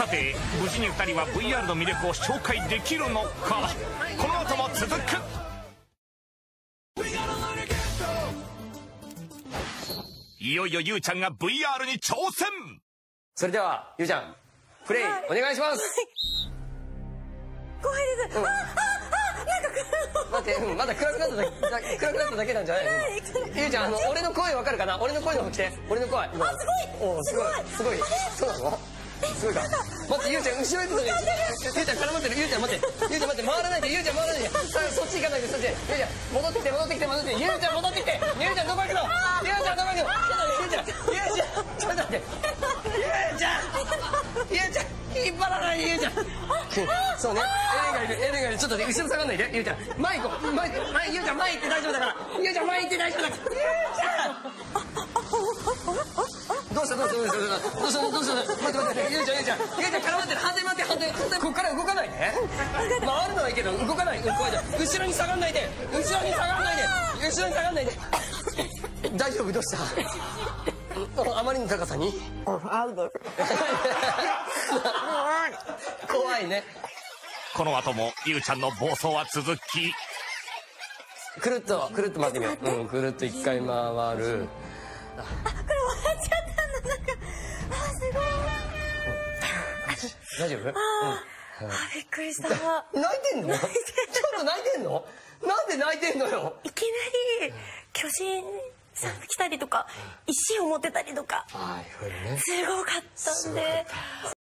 さて無事に2人は VR の魅力を紹介できるのか？この後も続く。いよいよゆうちゃんが VR に挑戦。それではゆうちゃんプレイお願いします。怖いです、うん。あああなんか待って、うん、まだ暗くなっただけだ暗くなっただけなんじゃない？のゆうちゃんあの俺の声わかるかな？俺の声の方来て。俺の声あすごい。おすごい。すごい。そうなの？すごいか。待ってゆうちゃん後ろ行くのにゆうちゃん絡まってる。ゆうちゃん待って。ゆうちゃん待って。回らないで。ゆうちゃん回らないで。さそっち行かないで。そっち。ゆうちゃん戻ってきて戻ってきて戻ってきて。ゆうちゃん戻ってきて。ゆうちゃんどこ行くの？ゆうちゃんどこ行くの？ゆうちゃんゆうちゃんちょっと待って。ゆうちゃんゆうちゃん引っ張らないでゆうちゃん。そうね。エレンがいるエレンがいるちょっとね後ろ下がんないで。ゆうちゃん。前行こう前行こう前ゆうちゃん前行って大丈夫だから。ゆうちゃん前行って大丈夫だから。ゆうちゃん。どうした？どうした？どうした？どうした？どうした？回るのはいいけど動かない。動かないで後ろに下がんないで。後ろに下がんないで。後ろに下がんないで。大丈夫？どうした？あまりの高さに？怖いね。この後もゆうちゃんの暴走は続き。くるっとくるっと回ってみよう。うんくるっと一回回る。これ笑っちゃったんだなんかあすごい。大丈夫？あびっくりした。い泣いてんの？ちょっと泣いてんの？なんで泣いてんのよ？きなり巨人さんが来たりとか石を持ってたりとか。すごかったんで